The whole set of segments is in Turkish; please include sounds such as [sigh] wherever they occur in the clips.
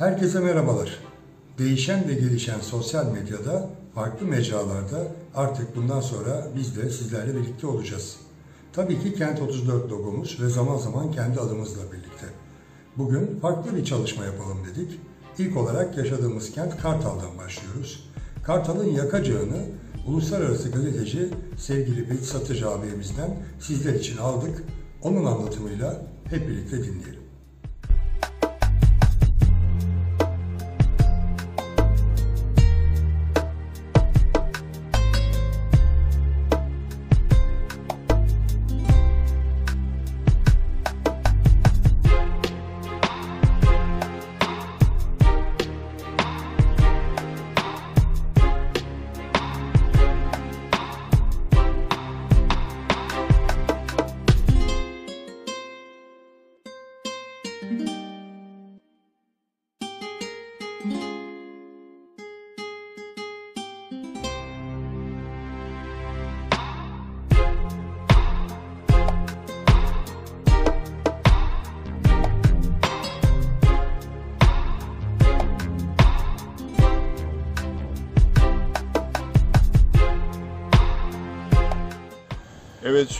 Herkese merhabalar. Değişen ve gelişen sosyal medyada, farklı mecralarda artık bundan sonra biz de sizlerle birlikte olacağız. Tabii ki Kent 34 logomuz ve zaman zaman kendi adımızla birlikte. Bugün farklı bir çalışma yapalım dedik. İlk olarak yaşadığımız kent Kartal'dan başlıyoruz. Kartal'ın yakacağını uluslararası gazeteci sevgili Beyt Satıcı abimizden sizler için aldık. Onun anlatımıyla hep birlikte dinleyelim.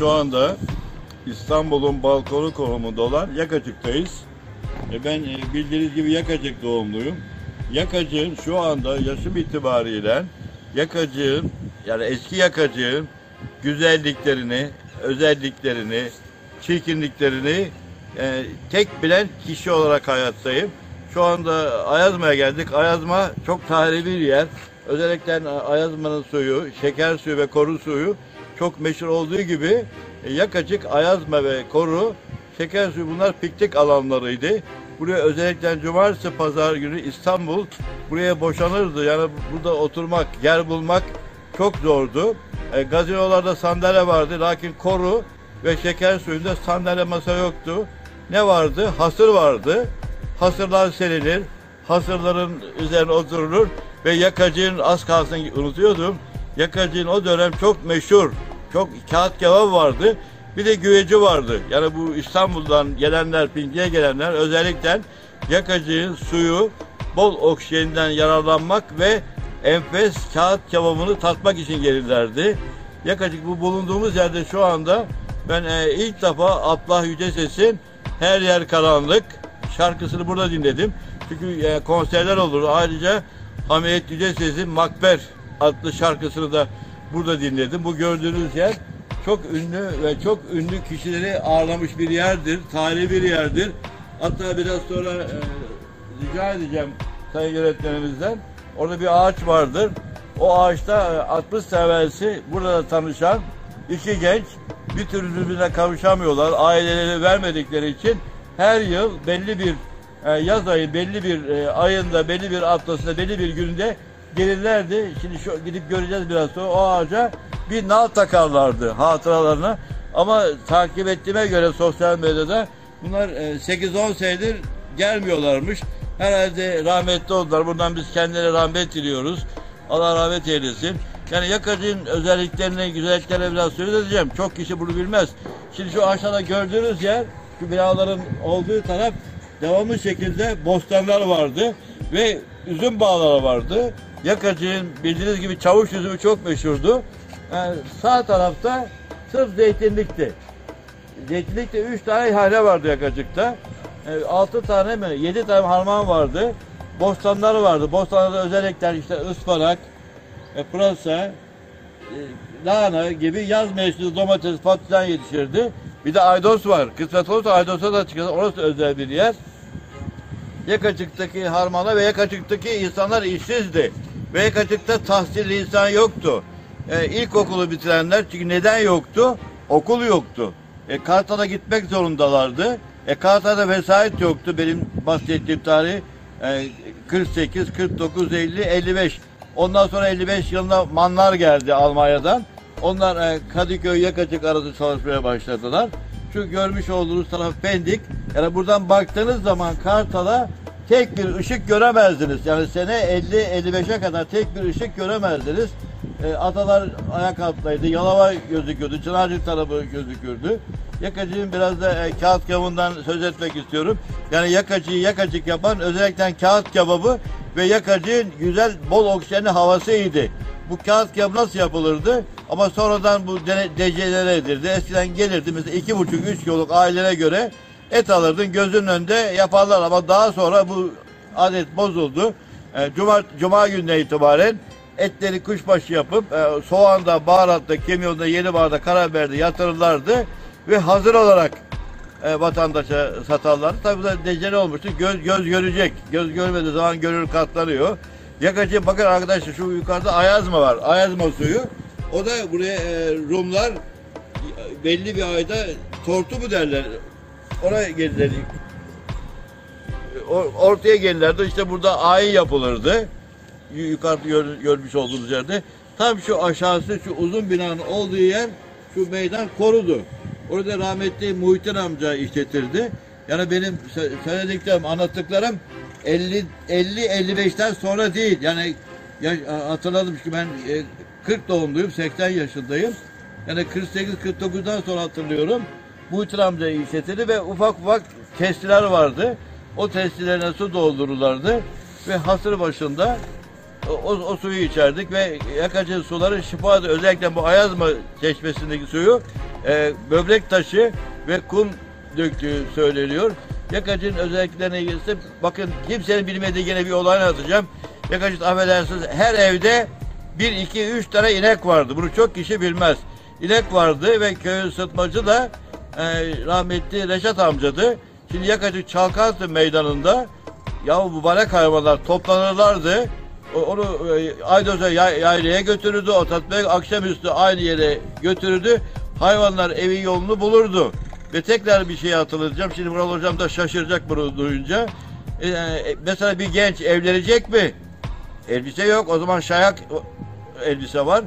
Şu anda İstanbul'un balkonu konumunda olan Yakacık'tayız. E ben e, bildiğiniz gibi Yakacık doğumluyum. Yakacık'ın şu anda yaşım itibariyle Yakacık'ın yani eski Yakacık'ın güzelliklerini, özelliklerini, çirkinliklerini e, tek bilen kişi olarak hayattayım. Şu anda Ayazma'ya geldik. Ayazma çok tarihi bir yer. Özellikle Ayazma'nın suyu, şeker suyu ve koru suyu çok meşhur olduğu gibi e, Yakacık, Ayazma ve Koru şeker suyu bunlar piknik alanlarıydı. Buraya özellikle cumartesi pazar günü İstanbul buraya boşanırdı. Yani burada oturmak, yer bulmak çok zordu. E, gazinolarda sandalye vardı lakin koru ve şeker suyunda sandalye masa yoktu. Ne vardı? Hasır vardı. Hasırlar serilir. Hasırların üzerine oturulur ve yakacığın az kalsın unutuyordum. Yakacığın o dönem çok meşhur. Çok kağıt kebabı vardı. Bir de güveci vardı. Yani bu İstanbul'dan gelenler, Pinki'ye gelenler özellikle yakacığın suyu bol oksijeninden yararlanmak ve enfes kağıt kebabını tatmak için gelirlerdi. Yakacık bu bulunduğumuz yerde şu anda ben e, ilk defa Ablah Yüce Her Yer Karanlık şarkısını burada dinledim. Çünkü e, konserler olur. Ayrıca Hamiyet Yüce Makber adlı şarkısını da burada dinledim. Bu gördüğünüz yer çok ünlü ve çok ünlü kişileri ağırlamış bir yerdir. Tarihi bir yerdir. Hatta biraz sonra e, rica edeceğim sayın yönetmenimizden. Orada bir ağaç vardır. O ağaçta e, 60 seversi burada da tanışan iki genç bir türlü birbirine kavuşamıyorlar. Aileleri vermedikleri için her yıl belli bir e, yaz ayı belli bir e, ayında belli bir atlasında belli bir günde gelirlerdi. Şimdi şu gidip göreceğiz biraz sonra o ağaca bir nal takarlardı hatıralarına. Ama takip ettiğime göre sosyal medyada bunlar e, 8-10 senedir gelmiyorlarmış. Herhalde rahmetli oldular. Buradan biz kendilerine rahmet diliyoruz. Allah rahmet eylesin. Yani yakacığın özelliklerini, güzelliklerini biraz söz. Çok kişi bunu bilmez. Şimdi şu aşağıda gördüğünüz yer, şu binaların olduğu taraf devamlı şekilde bostanlar vardı ve üzüm bağları vardı. Yakacığın bildiğiniz gibi çavuş üzümü çok meşhurdu. Yani sağ tarafta sırf zeytinlikti. Zeytinlikte üç tane hane vardı Yakacık'ta. E, altı tane mi, yedi tane harman vardı. Bostanlar vardı. Bostanlarda özellikle işte ıspanak, e, pırasa, e, lahana gibi yaz mevsiminde domates, patlıcan yetişirdi. Bir de aydos var. Kısmet olursa aydosa da çıkar. Orası özel bir yer. Yakacık'taki harmana ve Yakacık'taki insanlar işsizdi. Ve Yakacık'ta tahsilli insan yoktu. E, ilkokulu bitirenler çünkü neden yoktu? Okul yoktu. E, Kartal'a gitmek zorundalardı. E, Kartal'da vesayet yoktu. Benim bahsettiğim tarih e, 48, 49, 50, 55. Ondan sonra 55 yılında Manlar geldi Almanya'dan. Onlar e, Kadıköy Yakacık arası çalışmaya başladılar. Şu görmüş olduğunuz taraf Pendik. Yani buradan baktığınız zaman Kartal'a tek bir ışık göremezdiniz. Yani sene 50-55'e kadar tek bir ışık göremezdiniz. E, adalar ayak altındaydı. Yalova gözüküyordu. Çınarcık tarafı gözükürdü. Yakacığın biraz da e, kağıt kebabından söz etmek istiyorum. Yani yakacıyı yakacık yapan özellikle kağıt kebabı ve yakacığın güzel bol oksijenli havasıydı. Bu kağıt kebabı nasıl yapılırdı? Ama sonradan bu dejenere edildi. Eskiden gelirdi mesela iki buçuk üç kiloluk ailene göre et alırdın gözünün önünde yaparlar ama daha sonra bu adet bozuldu. E, Cuma, Cuma gününe itibaren etleri kuşbaşı yapıp e, soğanda, baharatta, kimyonda, yeni barda, karabiberde yatırırlardı ve hazır olarak e, vatandaşa satarlar. Tabii da decene olmuştu. Göz, göz görecek. Göz görmediği zaman gönül katlanıyor. Yakacı bakın arkadaşlar şu yukarıda ayazma var. Ayazma suyu. O da buraya e, Rumlar e, belli bir ayda tortu mu derler. Oraya gelirler. O- Ortaya gelirlerdi. İşte burada ayin yapılırdı. Yu- Yukarıda gör- görmüş olduğumuz yerde. Tam şu aşağısı şu uzun binanın olduğu yer şu meydan korudu. Orada rahmetli Muhittin amca işletirdi. Yani benim sö- söylediklerim, anlattıklarım 50 50 55'ten sonra değil. Yani ya, hatırladım ki ben e, 40 doğumluyum, 80 yaşındayım. Yani 48 49'dan sonra hatırlıyorum. Muhittin amca işletirdi ve ufak ufak testiler vardı. O testilerine su doldururlardı ve hasır başında o, o, o suyu içerdik ve yakacı suları şifadı. Özellikle bu Ayazma çeşmesindeki suyu e, böbrek taşı ve kum döktüğü söyleniyor. Yakacın özelliklerine gelirse bakın kimsenin bilmediği gene bir olay anlatacağım. Yakacı affedersiniz her evde bir, iki, üç tane inek vardı. Bunu çok kişi bilmez. İnek vardı ve köyün sıtmacı da e, rahmetli Reşat amcadı. Şimdi Yakacık Çalkazlı meydanında ya bu barak hayvanlar toplanırlardı. Onu e, Aydos'a yay- yaylaya götürürdü. O tatbik akşamüstü aynı yere götürürdü. Hayvanlar evin yolunu bulurdu. Ve tekrar bir şey hatırlatacağım. Şimdi Vural Hocam da şaşıracak bunu duyunca. E, e, mesela bir genç evlenecek mi? Elbise yok. O zaman şayak elbise var.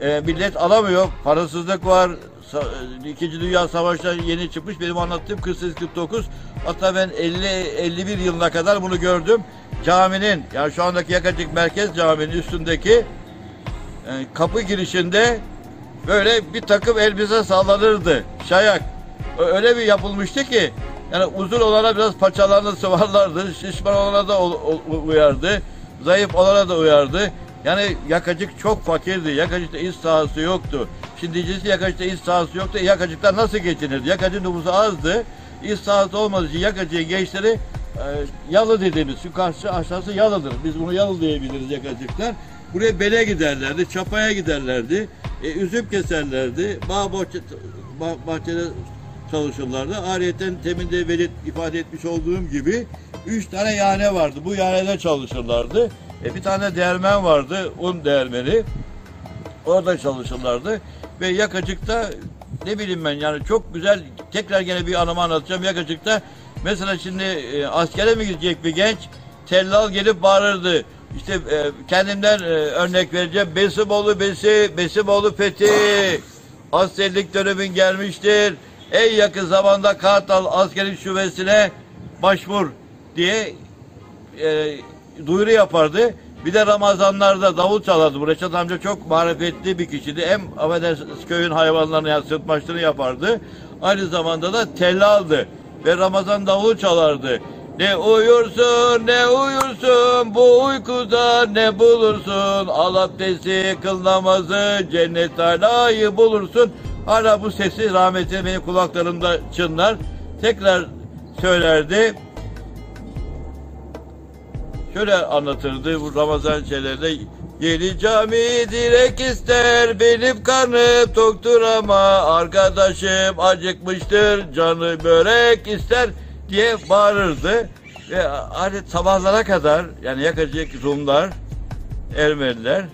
E, millet alamıyor. Parasızlık var. Sa- İkinci Dünya Savaşı'ndan yeni çıkmış. Benim anlattığım 48-49. Hatta ben 50 51 yılına kadar bunu gördüm. Caminin yani şu andaki Yakacık Merkez Camii'nin üstündeki e, kapı girişinde böyle bir takım elbise sallanırdı. Şayak. Öyle bir yapılmıştı ki yani uzun olana biraz paçalarını sıvarlardı. Şişman olana da uyardı. Zayıf olana da uyardı. Yani Yakacık çok fakirdi. Yakacık'ta iş sahası yoktu. Şimdi diyeceğiz Yakacık'ta iş sahası yoktu. E, Yakacık'ta nasıl geçinirdi? Yakacık nüfusu azdı. İş sahası olmadığı için Yakacık'ın gençleri e, yalı dediğimiz şu karşı aşağısı yalıdır. Biz bunu yalı diyebiliriz Yakacıklar. Buraya bele giderlerdi, çapaya giderlerdi, e, üzüm keserlerdi, bağ bahçe, bah- bahçede çalışırlardı. Ayrıyeten temin de belit ifade etmiş olduğum gibi üç tane yane vardı. Bu yanede çalışırlardı. E, bir tane değirmen vardı, un değirmeni. Orada çalışırlardı. Ve Yakacık'ta ne bileyim ben yani çok güzel tekrar gene bir anımı anlatacağım Yakacık'ta. Mesela şimdi e, askere mi gidecek bir genç tellal gelip bağırırdı. İşte e, kendimden e, örnek vereceğim. Besimoğlu Besi, Besimoğlu Fethi. Askerlik dönemin gelmiştir. En yakın zamanda Kartal askeri şubesine başvur diye e, duyuru yapardı. Bir de Ramazanlarda davul çalardı. Bu Reşat amca çok marifetli bir kişiydi. Hem affedersiniz köyün hayvanlarını yani sırtmaçlığını yapardı. Aynı zamanda da tellaldı. Ve Ramazan davulu çalardı. Ne uyursun ne uyursun bu uykuda ne bulursun al abdesti kıl namazı cennet alayı bulursun. Hala bu sesi rahmetli benim kulaklarımda çınlar. Tekrar söylerdi. Şöyle anlatırdı bu Ramazan şeylerinde. Yeni cami direk ister benim karnım toktur ama arkadaşım acıkmıştır canı börek ister diye bağırırdı. Ve hani sabahlara kadar yani yakacak Rumlar, Ermeniler,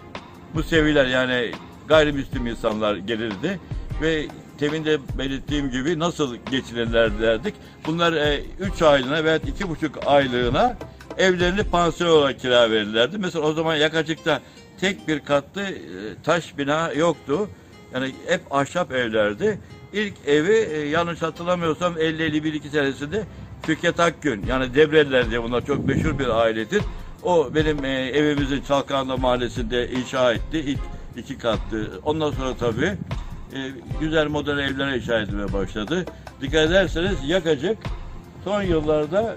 Museviler yani gayrimüslim insanlar gelirdi ve temin de belirttiğim gibi nasıl geçinirler derdik. Bunlar 3 aylığına veya iki buçuk aylığına evlerini pansiyon olarak kira verirlerdi. Mesela o zaman Yakacık'ta tek bir katlı e, taş bina yoktu. Yani hep ahşap evlerdi. İlk evi e, yanlış hatırlamıyorsam 50-51-2 senesinde Fikret Akgün yani Debreliler diye bunlar çok meşhur bir ailedir. O benim e, evimizin Çalkanlı mahallesinde inşa etti. İlk iki katlı. Ondan sonra tabii güzel modern evlere inşa etmeye başladı. dikkat ederseniz yakacık son yıllarda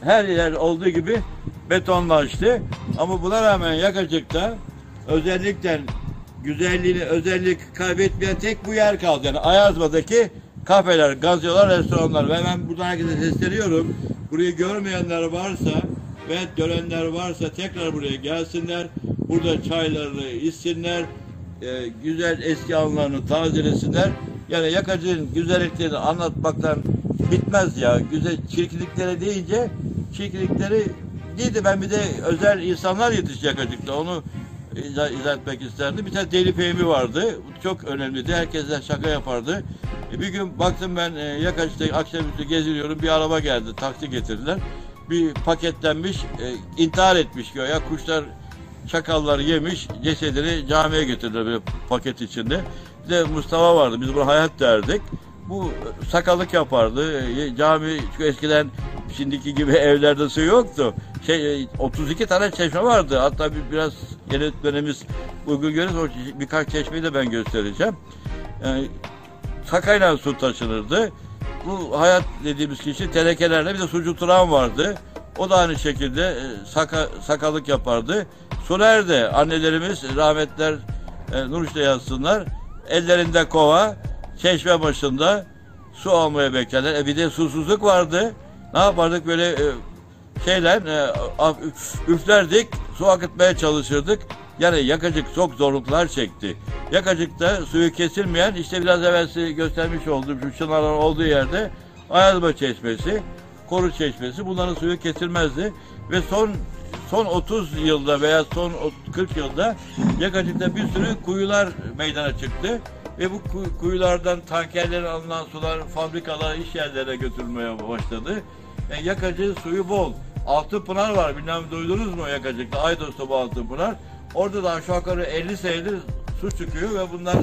her yer olduğu gibi betonlaştı. Ama buna rağmen yakacıkta özellikle güzelliğini, özellik kaybetmeyen tek bu yer kaldı. Yani Ayazma'daki kafeler, gazyolar, restoranlar ve ben buradan herkese sesleniyorum. Burayı görmeyenler varsa ve görenler varsa tekrar buraya gelsinler. Burada çaylarını içsinler. e, güzel eski anılarını tazelesinler. Yani yakacığın güzelliklerini anlatmaktan bitmez ya. Güzel çirkinlikleri deyince çirkinlikleri değil de ben bir de özel insanlar yetişti yakacıkta. Onu izah, izah etmek isterdim. Bir tane Deli Fehmi vardı. Çok önemliydi. Herkesle şaka yapardı. E, bir gün baktım ben e, Yakaç'ta akşamüstü geziniyorum. Bir araba geldi. Taksi getirdiler. Bir paketlenmiş, e, intihar etmiş ya Kuşlar çakalları yemiş. Cesedini camiye getirdiler böyle paket içinde. Bir de Mustafa vardı. Biz bunu hayat derdik. Bu e, sakallık yapardı. E, Cami çünkü eskiden şimdiki gibi [laughs] evlerde su yoktu. Şey e, 32 tane çeşme vardı. Hatta bir, biraz yönetmenimiz uygun görürse birkaç çeşmeyi de ben göstereceğim. Yani takayla su taşınırdı. Bu hayat dediğimiz kişi tenekelerle bir de sucu turan vardı. O da aynı şekilde e, saka, sakalık yapardı. Suner de annelerimiz rahmetler e, nur işte yazsınlar. Ellerinde kova, çeşme başında su almaya beklerler. E bir de susuzluk vardı. Ne yapardık böyle e, şeyler e, üflerdik, su akıtmaya çalışırdık. Yani yakacık çok zorluklar çekti. Yakacıkta suyu kesilmeyen işte biraz evvel göstermiş olduğum şu çınarlar olduğu yerde Ayazma Çeşmesi, Koru Çeşmesi bunların suyu kesilmezdi. Ve son son 30 yılda veya son 40 yılda Yakacık'ta bir sürü kuyular meydana çıktı. Ve bu kuy- kuyulardan tankerlerin alınan sular fabrikalara, iş yerlerine götürülmeye başladı. E, Yakacık'ın suyu bol. Altınpınar var. Bilmem duydunuz mu Yakacık'ta? Aydos'ta bu Altınpınar. Orada da aşağı yukarı 50 senedir su çıkıyor ve bunlar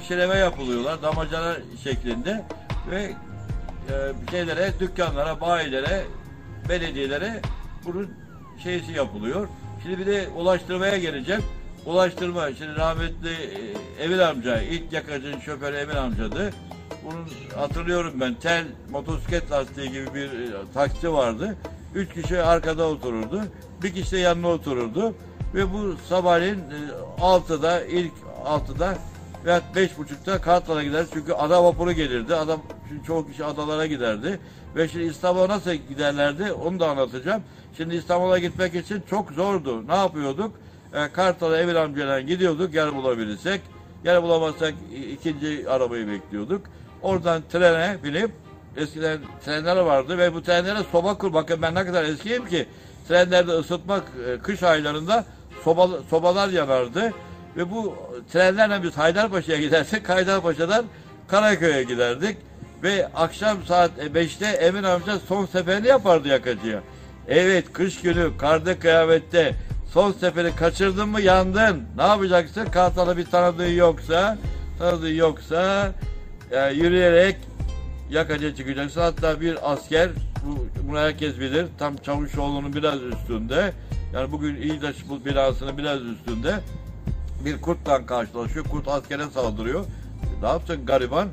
şişeleme yapılıyorlar. Damacana şeklinde. Ve e, şeylere, dükkanlara, bayilere, belediyelere bunun şeysi yapılıyor. Şimdi bir de ulaştırmaya geleceğim. Ulaştırma, şimdi rahmetli e, Emin amca, ilk yakacın şoförü Emin amcadı. Bunun hatırlıyorum ben, tel motosiklet lastiği gibi bir e, taksi vardı. Üç kişi arkada otururdu, bir kişi de yanına otururdu. Ve bu sabahleyin e, 6'da, ilk 6'da veya beş buçukta Kartal'a gider. Çünkü ada vapuru gelirdi. Adam, çünkü çoğu kişi adalara giderdi. Ve şimdi İstanbul'a nasıl giderlerdi onu da anlatacağım. Şimdi İstanbul'a gitmek için çok zordu. Ne yapıyorduk? E, Kartal'a Emir amcayla gidiyorduk yer bulabilirsek. Yer bulamazsak ikinci arabayı bekliyorduk. Oradan trene binip eskiden trenler vardı ve bu trenlere soba kur. Bakın ben ne kadar eskiyim ki trenlerde ısıtmak e, kış aylarında soba, sobalar yanardı. Ve bu trenlerle biz Haydarpaşa'ya gidersek [laughs] Haydarpaşa'dan Karaköy'e giderdik. Ve akşam saat 5'te Emin amca son seferini yapardı yakacıya. Evet kış günü karda kıyamette son seferi kaçırdın mı yandın. Ne yapacaksın? Kartal'a bir tanıdığı yoksa tanıdığı yoksa e, yürüyerek yakacıya çıkacaksın. Hatta bir asker bu, bunu herkes bilir. Tam Çavuşoğlu'nun biraz üstünde. Yani bugün İğdaş binasının biraz üstünde bir kurtla karşılaşıyor. Kurt askere saldırıyor. Ne yapsın gariban?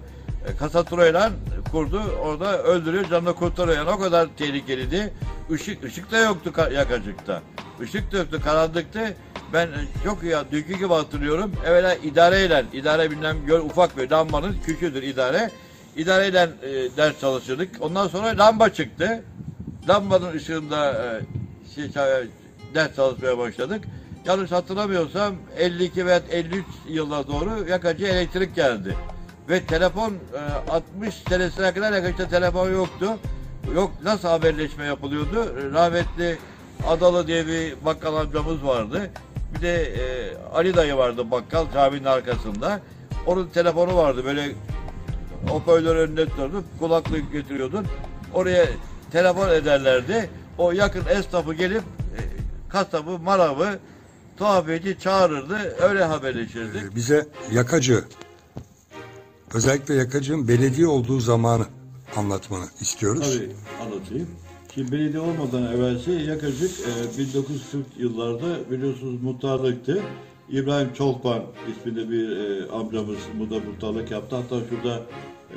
E, Kasaturayla kurdu orada öldürüyor canını kurtarıyor. Yani o kadar tehlikeliydi. Işık, ışık da yoktu ka- yakacıkta. Işık da yoktu karanlıktı. Ben çok ya dünkü gibi hatırlıyorum. Evvela idareyle, idare bilmem gör ufak bir lambanın küçüğüdür idare. İdareyle e, ders çalışırdık. Ondan sonra lamba çıktı. Lambanın ışığında e, şey, e, ders çalışmaya başladık. Yanlış hatırlamıyorsam 52 veya 53 yıla doğru yakacı elektrik geldi. Ve telefon e, 60 senesine kadar yakacıda telefon yoktu. Yok nasıl haberleşme yapılıyordu? Rahmetli Adalı diye bir bakkal amcamız vardı. Bir de e, Ali dayı vardı bakkal caminin arkasında. Onun telefonu vardı böyle hoparlör önünde tutardı. Kulaklık götürüyordun. Oraya telefon ederlerdi. O yakın esnafı gelip e, kasabı, maravı, tuhafiyeci çağırırdı. Öyle haberleşirdik. Ee, Bize yakacı, özellikle yakacığın belediye olduğu zamanı anlatmanı istiyoruz. Tabii anlatayım. Şimdi belediye olmadan evvelsi Yakacık e, 1940 yıllarda biliyorsunuz muhtarlıktı. İbrahim Çolpan isminde bir e, amcamız burada muhtarlık yaptı. Hatta şurada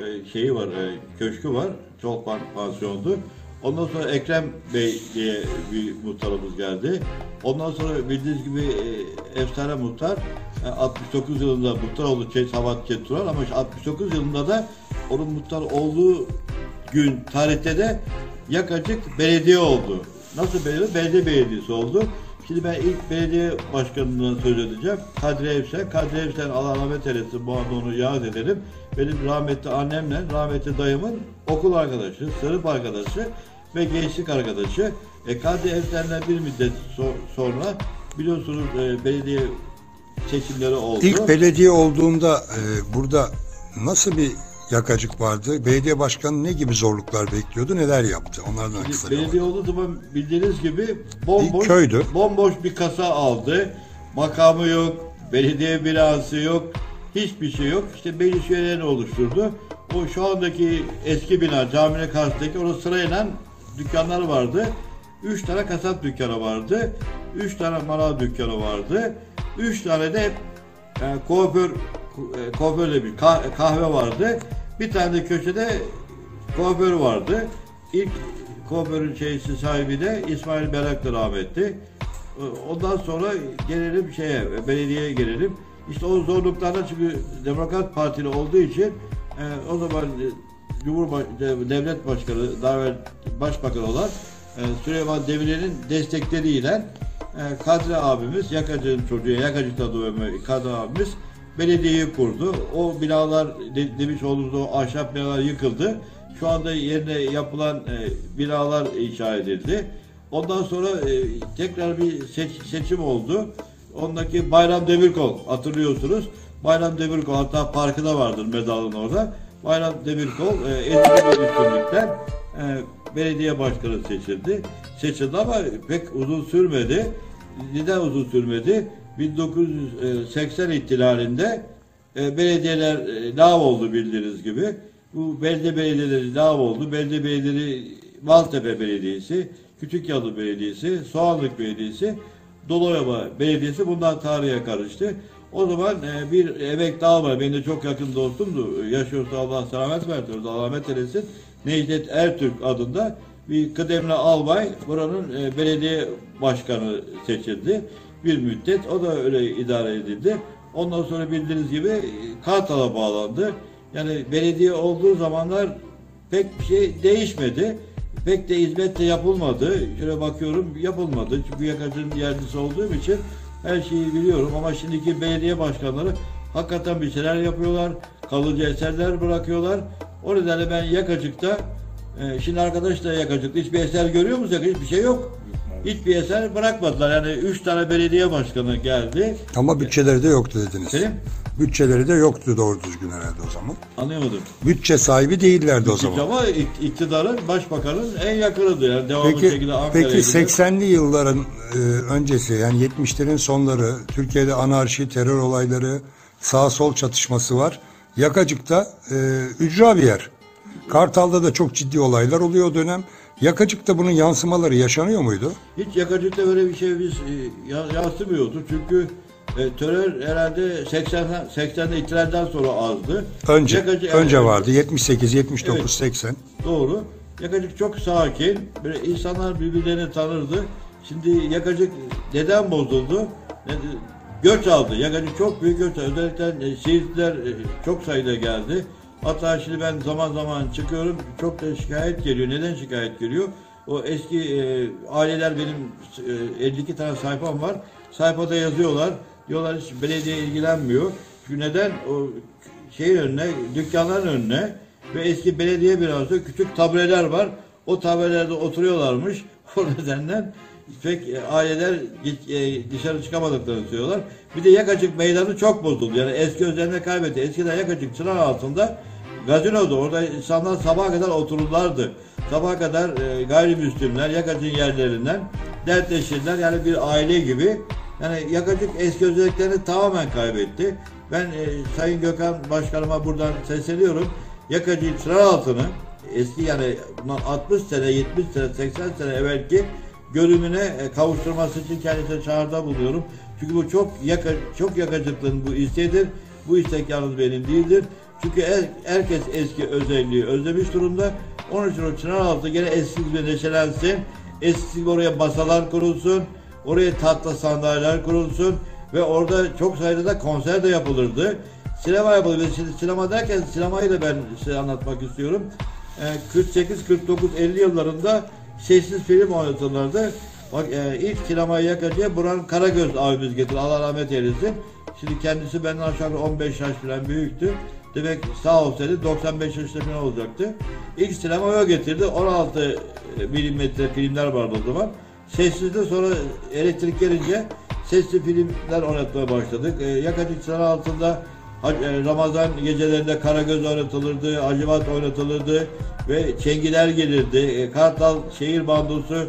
e, şeyi var, e, köşkü var. Çolpan pansiyondu. Ondan sonra Ekrem Bey diye bir muhtarımız geldi. Ondan sonra bildiğiniz gibi e, efsane muhtar e, 69 yılında muhtar oldu Çeyiz Havat ama işte 69 yılında da onun muhtar olduğu gün tarihte de Yakacık belediye oldu. Nasıl belediye? Belediye belediyesi oldu. Şimdi ben ilk belediye başkanından söz edeceğim. Kadri Evsen. Kadri Evsen Allah rahmet eylesin. Bu anda onu yad edelim. Benim rahmetli annemle rahmetli dayımın okul arkadaşı, sınıf arkadaşı ve gençlik arkadaşı. E, Evsen'den bir müddet so- sonra biliyorsunuz e, belediye seçimleri oldu. İlk belediye olduğunda e, burada nasıl bir yakacık vardı? Belediye başkanı ne gibi zorluklar bekliyordu? Neler yaptı? Onlardan kısaca Belediye olduğu zaman bildiğiniz gibi bomboş, Bir köydü. bomboş bir kasa aldı. Makamı yok, belediye binası yok, hiçbir şey yok. İşte meclis üyelerini oluşturdu. O şu andaki eski bina, caminin karşısındaki orada sırayla dükkanlar vardı. Üç tane kasap dükkanı vardı. Üç tane manav dükkanı vardı. Üç tane de e, kuaför, e, kuaför de bir kah- kahve vardı. Bir tane de köşede kuaför vardı. İlk kuaförün şeysi sahibi de İsmail Berak'tı rahmetli. Ee, Ondan sonra gelelim şeye, belediyeye gelelim. İşte o zorluklardan çünkü Demokrat Partili olduğu için e, o zaman Cumhurbaşkanı, Devlet Başkanı, daha Başbakan olan e, Süleyman Demirel'in destekleriyle e, Kadri abimiz, Yakacı'nın çocuğu, Yakacı'da doğuyor Kadri abimiz belediyeyi kurdu. O binalar de, demiş olduğumuz o ahşap binalar yıkıldı. Şu anda yerine yapılan e, binalar inşa edildi. Ondan sonra e, tekrar bir seç- seçim oldu. Ondaki Bayram Demirkol hatırlıyorsunuz. Bayram Demirkol hatta parkı da vardır medalın orada. Bayram Demirkol e, eski bir üstünlükten e, belediye başkanı seçildi. Seçildi ama pek uzun sürmedi. Neden uzun sürmedi? 1980 ihtilalinde e, belediyeler e, lav oldu bildiğiniz gibi. Bu belediye belediyeleri lav oldu. Belediye belediyeleri Maltepe Belediyesi, Küçükyalı Belediyesi, Soğanlık Belediyesi, Doloyama Belediyesi bundan tarihe karıştı. O zaman e, bir emekli albay, benim de çok yakın dostumdu. Yaşıyorsa Allah selamet versin, Allah rahmet eylesin. Necdet Ertürk adında bir kıdemli albay buranın e, belediye başkanı seçildi bir müddet. O da öyle idare edildi. Ondan sonra bildiğiniz gibi e, Kartal'a bağlandı. Yani belediye olduğu zamanlar pek bir şey değişmedi. Pek de hizmet de yapılmadı. Şöyle bakıyorum yapılmadı. Çünkü yakacının yerlisi olduğum için her şeyi biliyorum. Ama şimdiki belediye başkanları hakikaten bir şeyler yapıyorlar. Kalıcı eserler bırakıyorlar. O nedenle ben Yakacık'ta e, şimdi arkadaş da Yakacık'ta hiçbir eser görüyor musunuz? Hiçbir şey yok. Hiçbir eser bırakmadılar. Yani üç tane belediye başkanı geldi. Ama bütçeleri de yoktu dediniz. Benim Bütçeleri de yoktu doğru düzgün herhalde o zaman. anlayamadım. Bütçe sahibi değillerdi o zaman. Ama ik- iktidarın, başbakanın en yakınıydı. Yani devamlı Peki, şekilde Ankara'ya peki gidiyor. 80'li yılların e, öncesi yani 70'lerin sonları Türkiye'de anarşi, terör olayları, sağ sol çatışması var. Yakacık'ta e, ücra bir yer. Kartal'da da çok ciddi olaylar oluyor o dönem. Yakacık'ta bunun yansımaları yaşanıyor muydu? Hiç yakacıkta böyle bir şey biz e, ya- yansımıyordu. Çünkü e, terör herhalde 80 80'de ihtilalden sonra azdı. Önce Yakacı- önce evet, vardı 78, 79, Evet. 80. Doğru. Yakacık çok sakin. Böyle insanlar birbirlerini tanırdı. Şimdi Yakacık neden bozuldu? Göç aldı. Yakacık çok büyük göç aldı. Özellikle e, Siirtliler e, çok sayıda geldi. Hatta şimdi ben zaman zaman çıkıyorum. Çok da şikayet geliyor. Neden şikayet geliyor? O eski e, aileler benim e, 52 tane sayfam var. Sayfada yazıyorlar. Diyorlar hiç belediye ilgilenmiyor. Çünkü neden? O şeyin önüne, dükkanların önüne ve eski belediye binası küçük tableler var. O tabelerde oturuyorlarmış. [laughs] O nedenden pek e, aileler e, dışarı çıkamadıklarını söylüyorlar. Bir de Yakacık meydanı çok bozuldu. Yani eski özelliğini kaybetti. Eskiden Yakacık çınar altında gazinodu. Orada insanlar sabaha kadar otururlardı. Sabaha kadar e, gayrimüslimler Yakacık yerlerinden dertleşirler. Yani bir aile gibi. Yani Yakacık eski özelliklerini tamamen kaybetti. Ben e, Sayın Gökhan Başkanıma buradan sesleniyorum. Yakacık çınar altını eski yani bundan 60 sene, 70 sene, 80 sene evvelki görünümüne e, kavuşturması için kendisine çağrıda bulunuyorum. Çünkü bu çok yaka, çok yakacıklığın bu isteğidir. Bu istek yalnız benim değildir. Çünkü her- herkes eski özelliği özlemiş durumda. Onun için o Çınaraltı gene eski gibi neşelensin. Eski gibi oraya masalar kurulsun. Oraya tatlı sandalyeler kurulsun. Ve orada çok sayıda da konser de yapılırdı. Sinema yapıldı. Ve şimdi sinema derken sinemayı da ben size anlatmak istiyorum. Ee, 48, 49, 50 yıllarında sessiz film oynatırlardı. Bak e, ilk sinemaya yakacıya Burhan Karagöz abimiz getirdi. Allah rahmet eylesin. Şimdi kendisi benden aşağı yukarı 15 yaş falan büyüktü. Demek sağ olsaydı 95 yaşında falan olacaktı. İlk sinema o getirdi. 16 milimetre filmler vardı o zaman. Sessizde sonra elektrik gelince sesli filmler oynatmaya başladık. E, Yakacık Sıra altında Ramazan gecelerinde Karagöz oynatılırdı, Hacivat oynatılırdı ve Çengiler gelirdi. E, Kartal şehir bandosu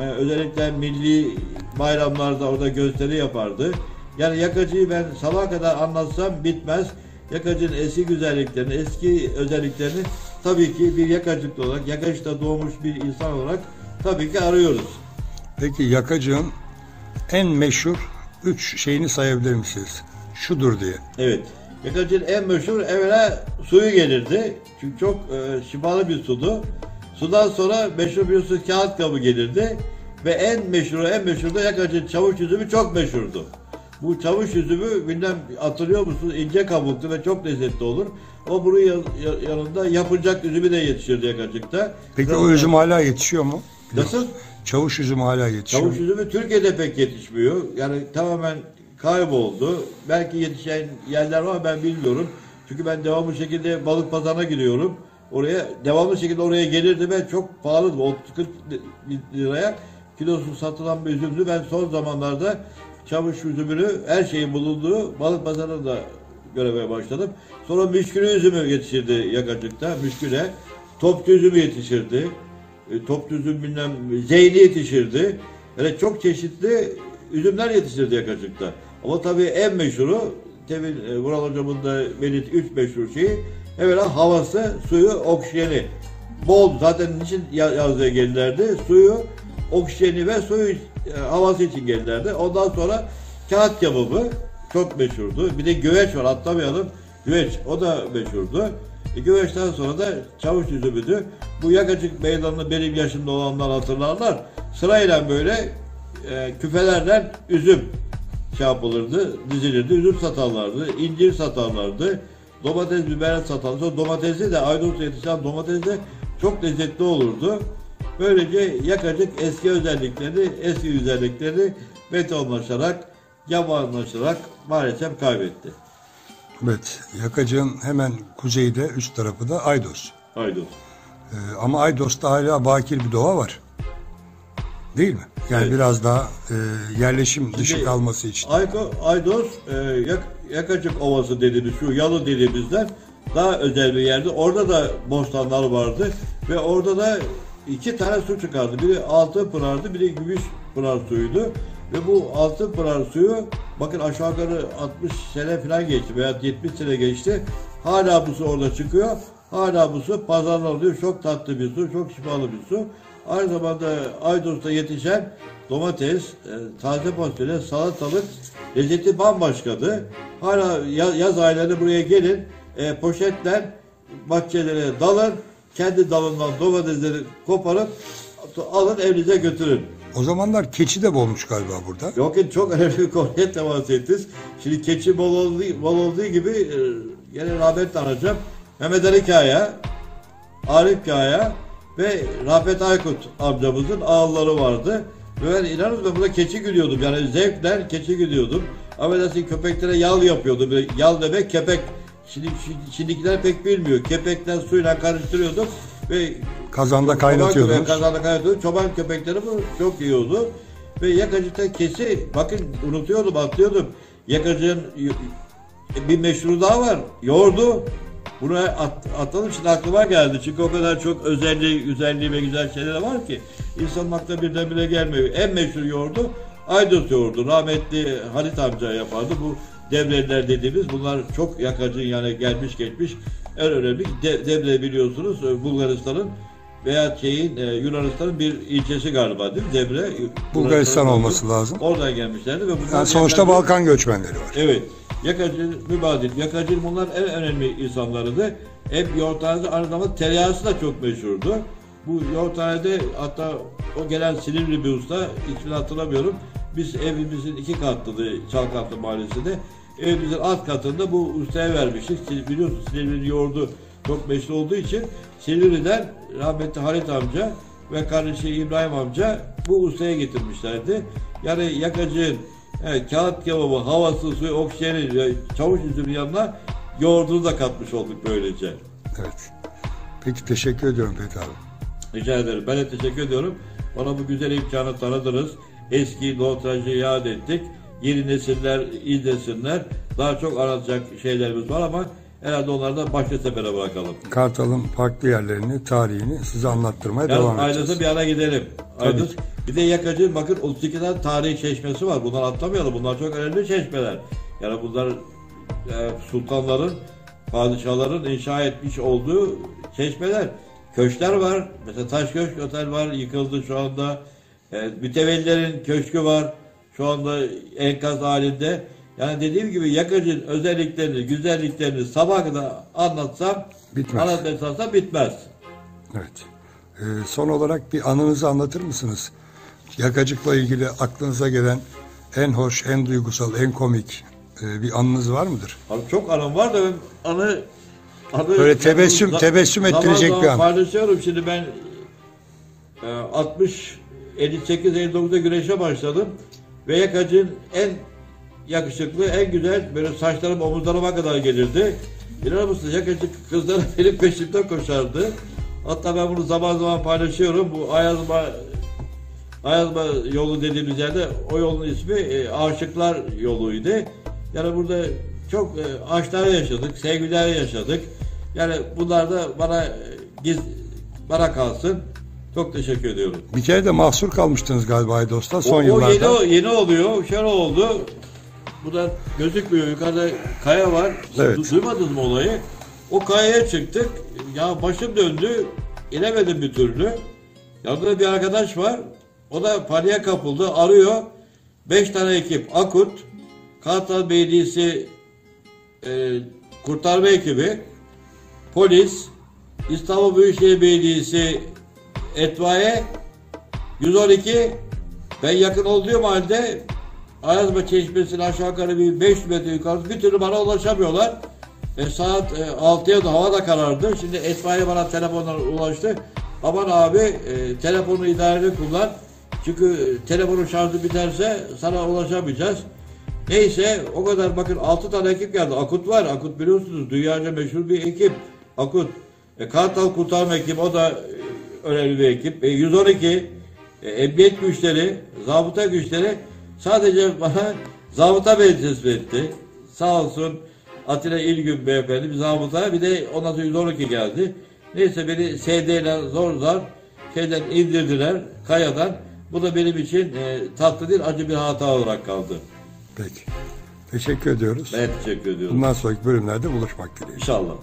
e, özellikle milli bayramlarda orada gösteri yapardı. Yani Yakacı'yı ben sabaha kadar anlatsam bitmez. Yakacı'nın eski güzelliklerini, eski özelliklerini tabii ki bir Yakacıklı olarak, Yakacık'ta doğmuş bir insan olarak tabii ki arıyoruz. Peki yakacığın en meşhur üç şeyini sayabilir misiniz? Şudur diye. Evet. Yakacı'nın en meşhur evvela suyu gelirdi. Çünkü çok e, şifalı bir sudu. Sudan sonra meşhur bir su kağıt kabı gelirdi. Ve en meşhuru en meşhuru da Yakacı'nın çavuş üzümü çok meşhurdu. Bu çavuş üzümü bilmem hatırlıyor musunuz? ince kabuklu ve çok lezzetli olur. O bunun ya- ya- yanında yapacak üzümü de yetişirdi Yakacık'ta. Peki Zaten- o üzüm hala yetişiyor mu? Nasıl? Çavuş üzümü hala yetişiyor Çavuş üzümü Türkiye'de pek yetişmiyor. Yani tamamen kayboldu. Belki yetişen yerler var ben bilmiyorum. Çünkü ben devamlı şekilde balık pazarına gidiyorum. Oraya devamlı şekilde oraya gelirdi ve çok pahalıydı. 30-40 liraya kilosu satılan bir üzümdü. Ben son zamanlarda çavuş üzümünü her şeyin bulunduğu balık pazarına da görmeye başladım. Sonra müşküle üzümü yetişirdi yakacıkta. Müşküle. Topçu üzümü yetişirdi. E, topçu üzüm bilmem zeyni yetişirdi. Yani çok çeşitli üzümler yetişirdi yakacıkta. Ama tabii en meşhuru Tevin e, Vural hocamın da belirttiği üç meşhur şeyi evvela havası, suyu, oksijeni. Bol zaten niçin ya- yazlığa gelirlerdi? Suyu, oksijeni ve suyu e, havası için gelirlerdi. Ondan sonra kağıt kebabı çok meşhurdu. Bir de güveç var atlamayalım. Güveç o da meşhurdu. E, güveçten sonra da çavuş üzümüydü. Bu yakacık meydanını benim yaşımda olanlar hatırlarlar. Sırayla böyle e, küfelerden üzüm şey dizilirdi. Üzüm satarlardı, incir satarlardı. Domates, biber satarlardı. Domatesi de Aydoğan'da yetişen domates de çok lezzetli olurdu. Böylece yakacık eski özellikleri, eski güzellikleri betonlaşarak, yabanlaşarak maalesef kaybetti. Evet. Yakacığın hemen kuzeyde üst tarafı da Aydos. Aydos. Ee, ama Aydos'ta hala bakir bir doğa var. Değil mi? Yani Evet. biraz daha e, yerleşim dışı Şimdi- kalması için. Ayko, Aydos, e, yak, Yakacık Ovası dediğimiz şu yalı dediğimizden daha özel bir yerde. Orada da bostanlar vardı ve orada da iki tane su çıkardı. Biri altı pınardı, biri gümüş pınar suyuydu. Ve bu altın pınar suyu bakın aşağı yukarı 60 sene falan geçti veya 70 sene geçti. Hala bu su orada çıkıyor. Hala bu su pazarlanıyor. Çok tatlı bir su, çok şifalı bir su. Aynı zamanda Aydos'ta yetişen domates, e, taze fasulye, salatalık lezzeti bambaşkadı. Hala ya- yaz aylarında buraya gelin, e, poşetler bahçelere dalın, kendi dalından domatesleri koparıp alın evinize götürün. O zamanlar keçi de bolmuş galiba burada. Yok ki çok önemli bir konuya temas ettiniz. Şimdi keçi bol olduğu, bol olduğu gibi e, gene rahmetle anacağım. Mehmet Ali Kaya, Arif Kaya ve Rafet Aykut amcamızın ağılları vardı. Ve ben inanın ben burada keçi gülüyordum. Yani zevkler keçi gülüyordum. Affedersin köpeklere yal yapıyordum. Böyle yal demek kepek. Şimdi, şimdi- şimdikiler pek bilmiyor. Kepekten suyla karıştırıyordum ve Kazanda kaynatıyordunuz. kazanda kaynatıyorduk. Çoban köpekleri bu çok yiyordu. Ve yakacıkta kesi, bakın unutuyordum, atlıyordum. Yakacığın y- bir meşhuru daha var. Yoğurdu. Bunu at, atladım şimdi aklıma geldi. Çünkü o kadar çok özelliği, güzelliği ve güzel şeyler var ki insanın aklına birdenbire gelmiyor. En meşhur yoğurdu Aydos yoğurdu. Rahmetli Halit amca yapardı. Bu devreliler dediğimiz bunlar çok yakacın yani gelmiş geçmiş en önemli de, devre biliyorsunuz e, Bulgaristan'ın veya şeyin e, Yunanistan'ın bir ilçesi galiba değil mi? Debre. Bulgaristan olması lazım. Oradan gelmişlerdi ve bunlar Yani sonuçta Yakacı- Balkan göçmenleri var. Evet. Yakacı, Mübadil. Yakacı bunlar en önemli insanlarıydı. Hep yoğurthanede zamanda tereyağısı da çok meşhurdu. Bu yoğurthanede hatta o gelen Silivri bir usta, ismini hatırlamıyorum. Biz evimizin iki katlıydı Çalkatlı Mahallesi'nde. Evimizin alt katında bu ustaya vermiştik. Sil- Biliyorsun Silivri'nin yoğurdu çok meşhur olduğu için Silivri'den rahmetli Halit amca ve kardeşi İbrahim amca bu ustaya getirmişlerdi. Yani yakacığın evet, kağıt kebabı, havası, suyu, oksijeni, ve çavuş üzümün yanına yoğurdunu da katmış olduk böylece. Evet. Peki teşekkür ediyorum Fethi abi. Rica ederim. Ben de teşekkür ediyorum. Bana bu güzel imkanı tanıdınız. Eski notracı iade ettik. Yeni nesiller izlesinler. Daha çok anlatacak şeylerimiz var ama herhalde onları da başka sefere bırakalım. Kartal'ın farklı yerlerini, tarihini size anlattırmaya Yani devam edeceğiz. bir ara gidelim. Aydın. Bir de Yakacı bakın 32 tane tarihi çeşmesi var. Bunları atlamayalım. Bunlar çok önemli çeşmeler. Yani bunlar e, sultanların, padişahların inşa etmiş olduğu çeşmeler. Köşkler var. Mesela Taşköşk Otel var. Yıkıldı şu anda. E, mütevellilerin köşkü var. Şu anda enkaz halinde. Yani dediğim gibi Yakacı'nın özelliklerini, güzelliklerini sabah kadar anlatsam, Bitmez. anlatmaya çalışsam bitmez. Evet. Ee, son olarak bir anınızı anlatır mısınız? Yakacıkla ilgili aklınıza gelen en hoş, en duygusal, en komik e, bir anınız var mıdır? Abi çok anım var da ben anı, anı Böyle tebessüm- Za- tebessüm zaman ettirecek zaman bir an. paylaşıyorum şimdi ben e, 60 58 59'da güreşe başladım ve yakacın en yakışıklı en güzel böyle saçlarım omuzlarıma kadar gelirdi. İnanır mısın yakacı kızlar [laughs] benim peşimden koşardı. Hatta ben bunu zaman zaman paylaşıyorum. Bu Ayazma Ayazma yolu dediğimiz yerde o yolun ismi e, Aşıklar yoluydu. Yani burada çok e, aşklar yaşadık, sevgiler yaşadık. Yani bunlar da bana e, giz bana kalsın. Çok teşekkür ediyorum. Bir kere de mahsur kalmıştınız galiba Aydos'ta son o, o yıllarda. yeni, yeni oluyor. Şöyle oldu. Bu da gözükmüyor. Yukarıda kaya var. Evet. Du- Duymadınız mı olayı? O kayaya çıktık. Ya başım döndü. İnemedim bir türlü. Yanında bir arkadaş var. O da paniğe kapıldı. Arıyor. Beş tane ekip. Akut. Kartal Belediyesi e, kurtarma ekibi. Polis. İstanbul Büyükşehir Belediyesi Etfaiye 112 ben yakın olduğum halde Ayazma Çeşmesi'nin aşağı yukarı bir 500 metre yukarısı bir türlü bana ulaşamıyorlar. E, saat e, 6'ya da hava da karardı. Şimdi etfaiye bana telefondan ulaştı. Aman abi e, telefonu idareli kullan. Çünkü e, telefonun şarjı biterse sana ulaşamayacağız. Neyse o kadar bakın 6 tane ekip geldi. Akut var. Akut biliyorsunuz dünyaca meşhur bir ekip. Akut. E, Kartal Kurtarma Ekibi o da e, önemli bir ekip. E, 112 e, emniyet güçleri, zabıta güçleri sadece bana zabıta beni tespit etti. Sağ olsun Atilla İlgün beyefendi bir zabıta bir de ondan sonra 112 geldi. Neyse beni SD ile zor zor şeyden indirdiler kayadan. Bu da benim için e, tatlı değil acı bir hata olarak kaldı. Peki. Teşekkür ediyoruz. Ben teşekkür ediyorum. Bundan sonraki bölümlerde buluşmak dileğiyle. İnşallah.